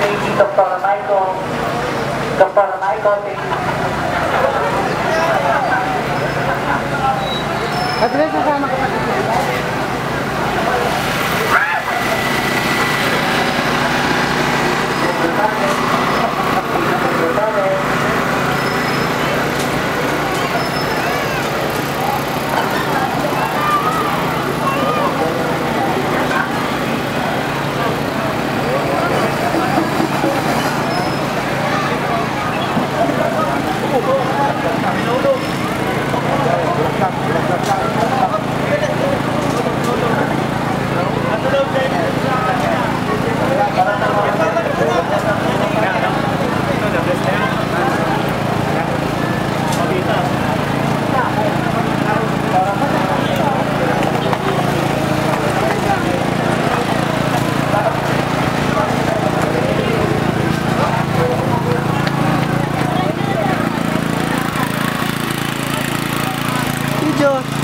Thank you, Dr. Michael. Dr. Michael, thank you. At least, kasama все.